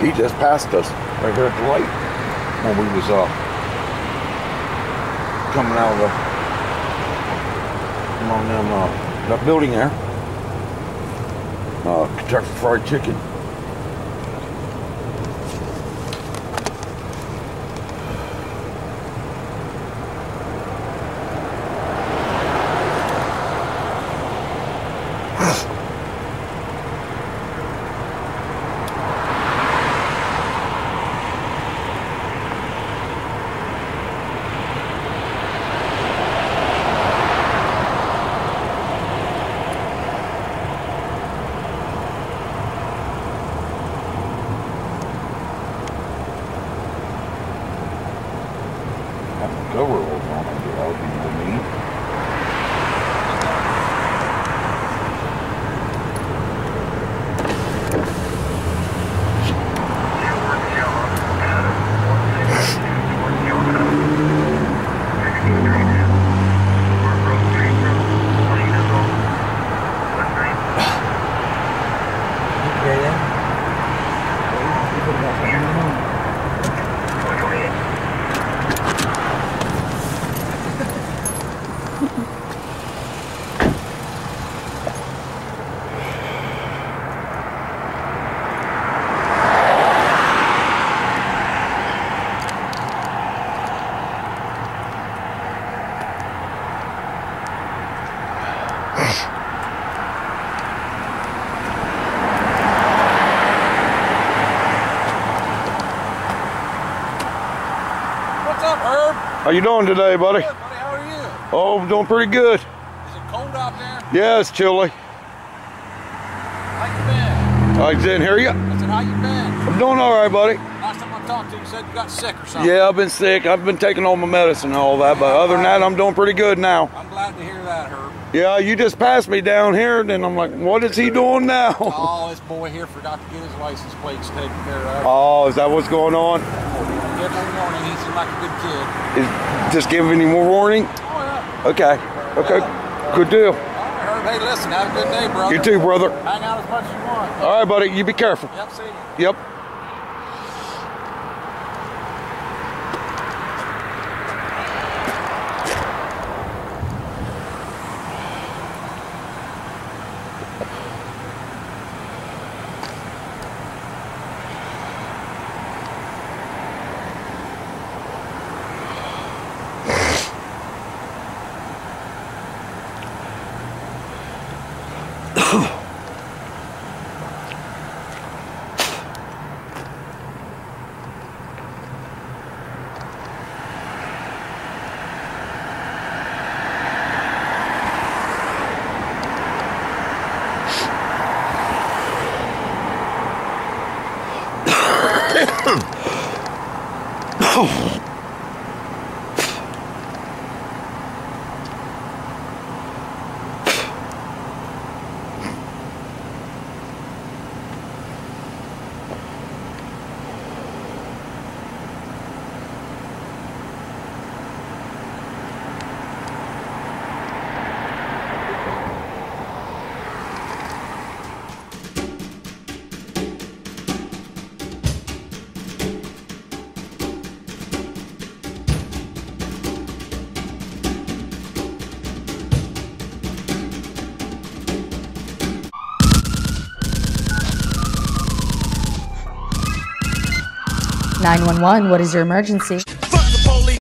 He just passed us right here at the light when we was uh coming out of the them uh, that building there. Uh, Kentucky Fried Chicken. The cover over on it, that would be for me. What's up, Herb? How you doing today, buddy? Good, buddy. How are you? Oh, I'm doing pretty good. Is it cold out there? Yeah, it's chilly. How you been? I didn't hear you. I said, how you been? I'm doing all right, buddy. Last time I talked to you, you said you got sick or something. Yeah, I've been sick. I've been taking all my medicine and all that, but other than that, I'm doing pretty good now. I'm glad to hear that, Herb. Yeah, you just passed me down here, and then I'm like, what is he doing now? Oh, this boy here forgot to get his license plates taken care of. Oh, is that what's going on? Every morning, he seemed like a good kid. Is just giving him a warning? Okay. Okay. Good deal. All right, Herb. Hey, listen, have a good day, brother. You too, brother. Hang out as much as you want. All right, buddy. You be careful. Yep, see you. Yep. oh. Nine one one. What is your emergency?